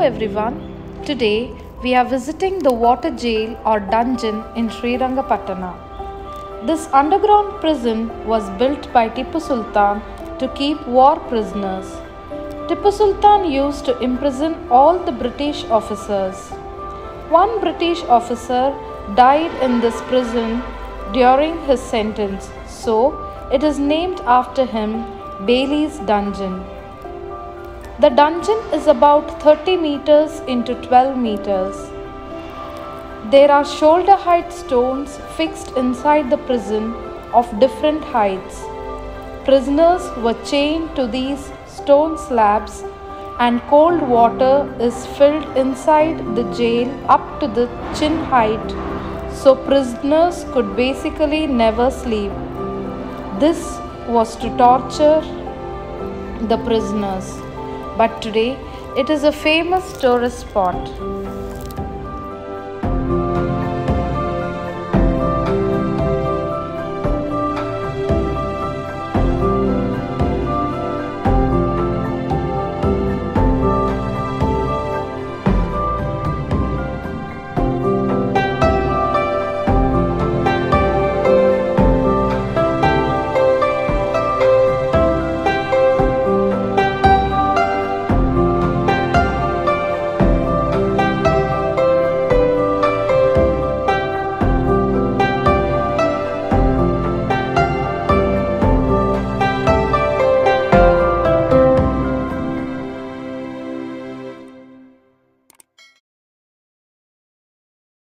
everyone. Today we are visiting the water jail or dungeon in Sri Srirangapatna. This underground prison was built by Tipu Sultan to keep war prisoners. Tipu Sultan used to imprison all the British officers. One British officer died in this prison during his sentence, so it is named after him Bailey's Dungeon. The dungeon is about 30 meters into 12 meters. There are shoulder height stones fixed inside the prison of different heights. Prisoners were chained to these stone slabs, and cold water is filled inside the jail up to the chin height, so prisoners could basically never sleep. This was to torture the prisoners, but today it is a famous tourist spot.